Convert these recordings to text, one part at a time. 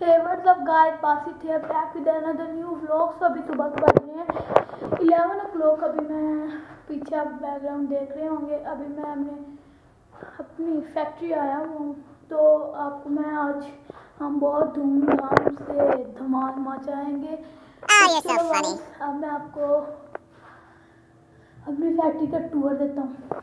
Up guys? Basit here back with another new vlog. So अभी सुबह के बज रहे हैं इलेवन ओ क्लॉक अभी मैं पीछे आप बैकग्राउंड देख रहे होंगे अभी मैं अपने अपनी फैक्ट्री आया हूँ तो आपको मैं आज हम बहुत धूमधाम से धमाल मचाएँगे बाद funny. अब मैं आपको अपनी फैक्ट्री का टूर देता हूँ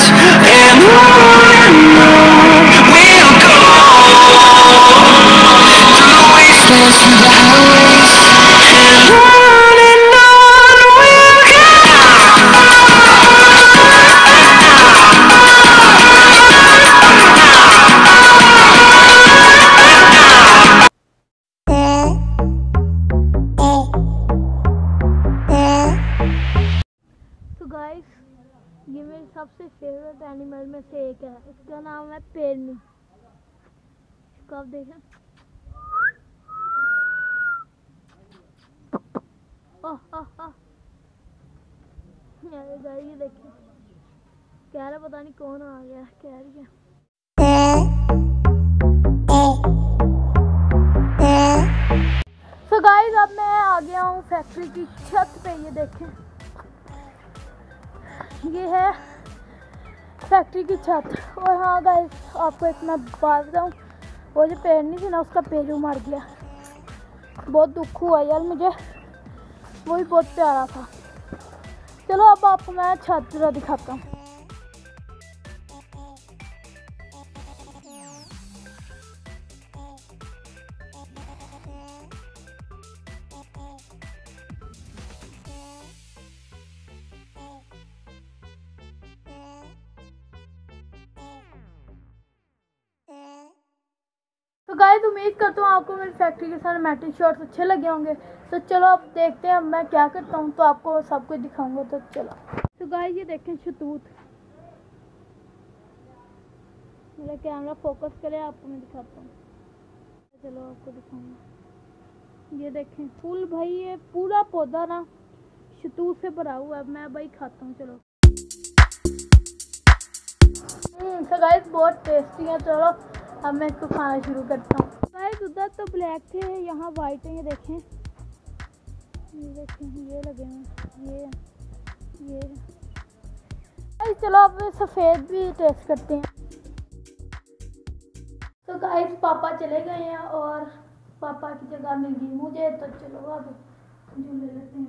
सबसे फेवरेट एनिमल में से एक है। इसका नाम है पेरनी। इसको आप देखें। ओह ओह ये देखें कह रहा पता नहीं कौन आ गया, कह रही है। तो गाइस अब मैं आ गया हूँ फैक्ट्री की छत पे, ये देखें। ये है फैक्ट्री की छत। और हाँ गाइस आपको एक मैं बात बताऊँ, वो जो पेड़ नहीं थी ना, उसका पेड़ मर गया। बहुत दुख हुआ यार मुझे। वो भी बहुत प्यारा था। चलो, अब आपको मैं छत दिखाता हूँ। गाइस उम्मीद करता हूँ आपको मेरी फैक्ट्री के सारे मैट्रिक शॉट्स अच्छे लगे होंगे। तो चलो अब देखते हैं मैं क्या करता हूँ तो आपको सब कुछ दिखाऊँगा तो चलो। तो गाइस ये देखें शतूत मेरा कैमरा फोकस करे आपको मैं दिखाता हूँ। चलो आपको दिखाऊँगा। ये देखें फूल भाई ये पूरा पौधा ना शतूत से भरा हुआ है। मैं भाई खाता हूँ चलो। हम्म, तो गाइस बहुत टेस्टी है चलो। अब मैं इसको खाना शुरू करता हूँ। गाइस उधर तो ब्लैक थे यहाँ वाइट है ये देखें। ये देखें ये लगे हैं, ये ये। गाइस चलो अब सफ़ेद भी टेस्ट करते हैं। तो गाइस पापा चले गए हैं और पापा की जगह मिल गई मुझे तो चलो अब झूले लेते हैं।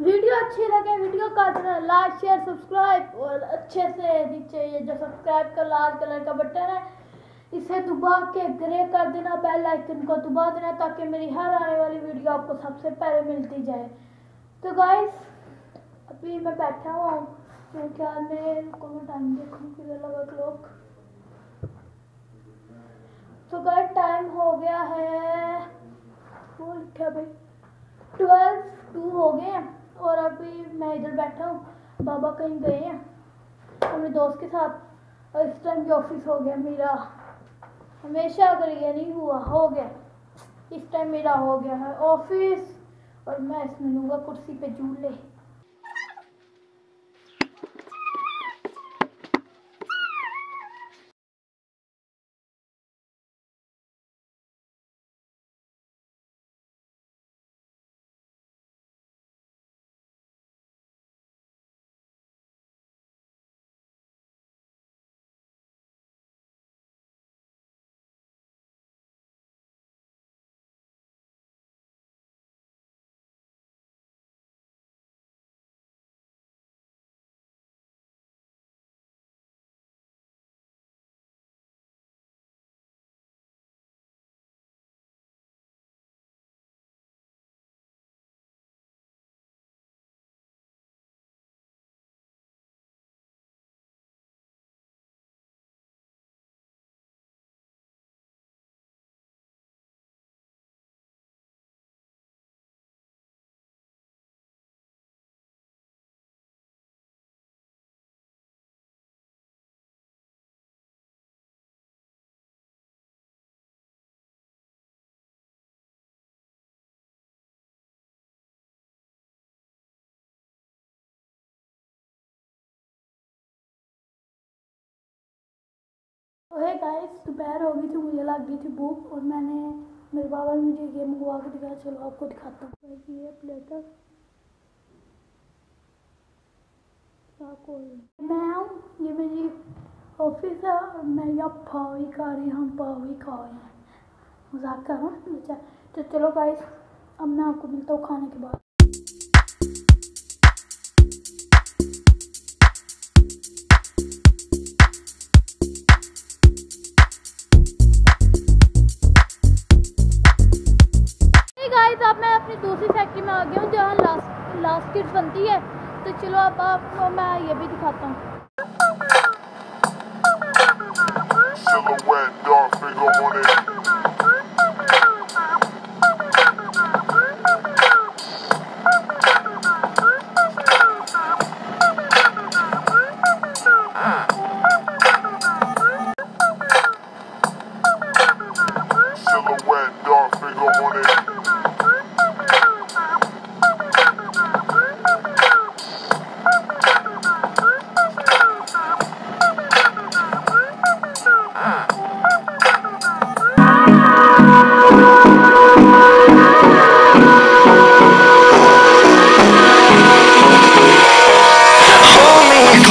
वीडियो अच्छी लगे वीडियो का लाइक शेयर सब्सक्राइब और अच्छे से नीचे ये जो सब्सक्राइब का लाल कलर का बटन है, इसे दुबा के ग्रे कर देना बेल आइकन को दबा देना, ताकि मेरी हर आने वाली वीडियो आपको सबसे पहले मिलती जाए। तो गाइस अभी मैं बैठा हुआ हूँ, मेरे ख्याल में रुको मैं टाइम देखूँ, किधर लगा क्लॉक तो गाइस टाइम हो गया है वो लिखा भाई? ट्वेल्व टू हो गए हैं, और अभी मैं इधर बैठा हूँ, बाबा कहीं गए हैं। अपने दोस्त के साथ। और इस टाइम भी ऑफ़िस हो गया मेरा। हमेशा अगर ये नहीं हुआ, हो गया। इस टाइम मेरा हो गया है ऑफ़िस और मैं इसमें लूँगा कुर्सी पे झूले। ओए गाइस दोपहर हो गई थी, मुझे लग गई थी भूख और मैंने, मेरे बाबा ने मुझे ये मंगवा के दिखाया, चलो आपको दिखाता हूँ। ये प्लेटर मैं हूँ, ये मेरी ऑफ़िस है, और मैं यहाँ पाव ही खा रही हूँ, हम पाव ही खा रहे हैं। मज़ाक कर रहा हूँ? अच्छा तो चलो गाइस अब मैं आपको मिलता हूँ खाने के बाद। आ गया हूँ जहाँ लास्ट लास्ट किट बनती है तो चलो अब आपको मैं ये भी दिखाता हूँ Silhouette, dark figure on it.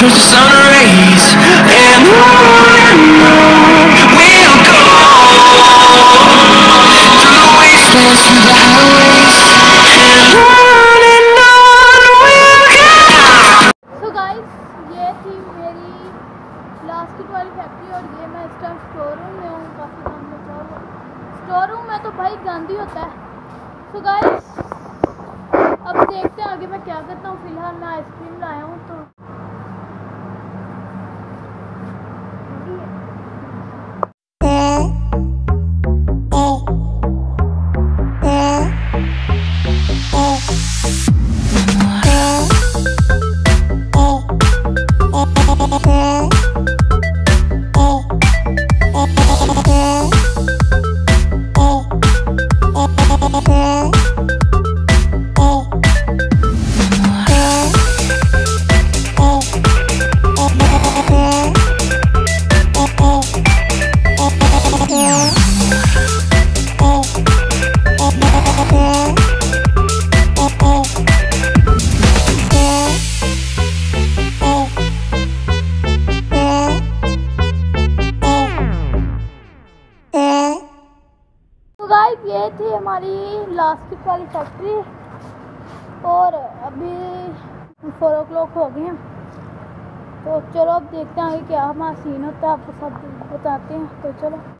turns to sun rays. And on and on we'll go through the wastelands, through the highways, and on and on we'll go. So guys ये थी मेरी लास्ट वाली फैक्ट्री और ये मैं इस time store room में हूँ काफ़ी काम बचा हुआ स्टोर रूम में तो भाई गांधी होता है सो गाइस अब देखते हैं आगे मैं क्या करता हूँ फ़िलहाल मैं आइसक्रीम लाया हूँ तो हमारी लास्टिक वाली फैक्ट्री और अभी फोर ओ क्लॉक हो गए हैं। तो चलो अब देखते हैं आगे क्या हमारा सीन होता है। आपको सब बताते हैं। तो चलो।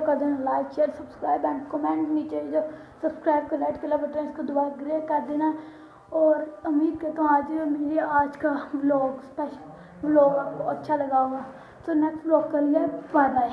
कर like share subscribe and comment नीचे जो सब्सक्राइब का रेड कलर बटन इसको दोबारा ग्रे कर देना। और उम्मीद करता हूँ आज मेरी आज का व्लॉग स्पेशल व्लॉग आपको अच्छा लगा होगा। तो नेक्स्ट व्लॉग के लिए बाय बाय